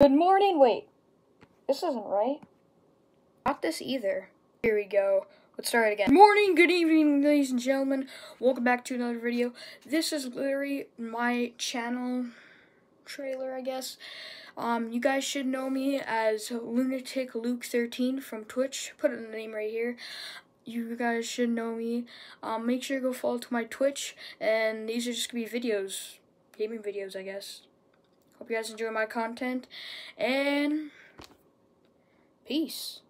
Good morning. Wait, this isn't right. Not this either. Here we go. Let's start it again. Morning, good evening, ladies and gentlemen. Welcome back to another video. This is literally my channel trailer, I guess. Um, you guys should know me as Lunatic Luke 13 from Twitch. Put in the name right here. You guys should know me. Um, make sure to go follow to my Twitch, and these are just gonna be videos, gaming videos, I guess. Hope you guys enjoy my content, and peace.